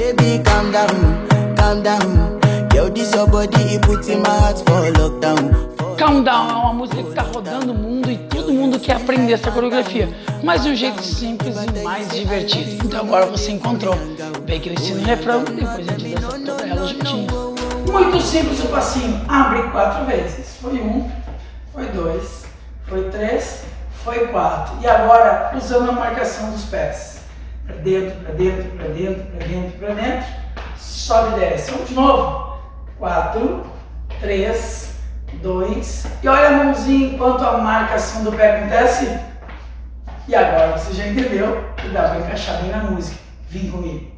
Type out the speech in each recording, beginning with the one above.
Baby, calm down, calm down. Yo, this your body, it puts in my heart for lockdown. Calm Down é uma música que tá rodando o mundo e todo mundo quer aprender essa coreografia, mas de um jeito simples e mais divertido. Então agora você encontrou. Vem Cristina em refrão, depois a gente dança toda ela juntinha. Muito simples o passinho. Abre quatro vezes. Foi um, foi dois, foi três, foi quatro. E agora usando a marcação dos pés. Pra dentro, pra dentro, pra dentro, pra dentro, pra dentro. Sobe e desce. Vamos de novo. Quatro, três, dois. E olha a mãozinha enquanto a marcação do pé acontece. E agora você já entendeu que dá pra encaixar bem na música. Vem comigo.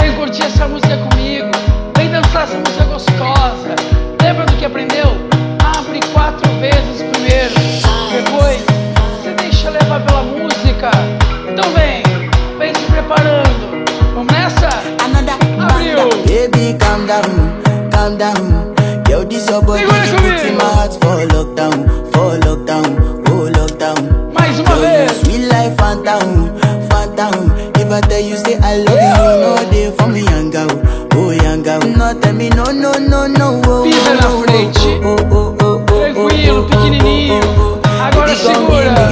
Vem curtir essa música comigo. Vem dançar essa música gostosa. Lembra do que aprendeu? Your body, puts in my heart for lockdown, for lockdown, oh lockdown. Mais uma you vez. sweet life, phantom, phantom. If I tell you say I love you, you know they for me, young girl, oh young girl. No, tell me no, no, no, no, oh, Pisa na oh, frente. oh, oh, oh, oh, oh, Tranquilo, oh, oh, pequenininho. oh, oh, oh. Agora segura. Boa.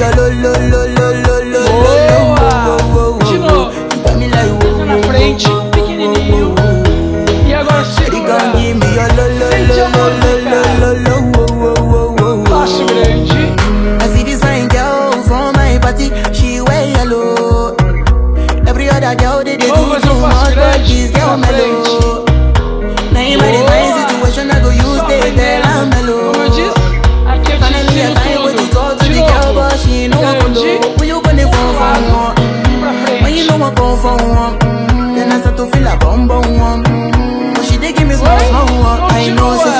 De novo. You Pisa na frente, for one, then I start to feel a bum bum one. But she dey give me small small one. I know.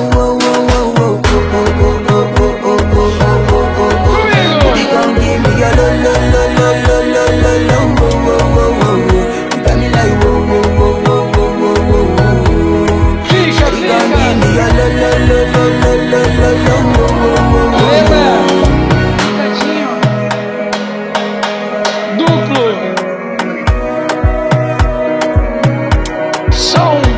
so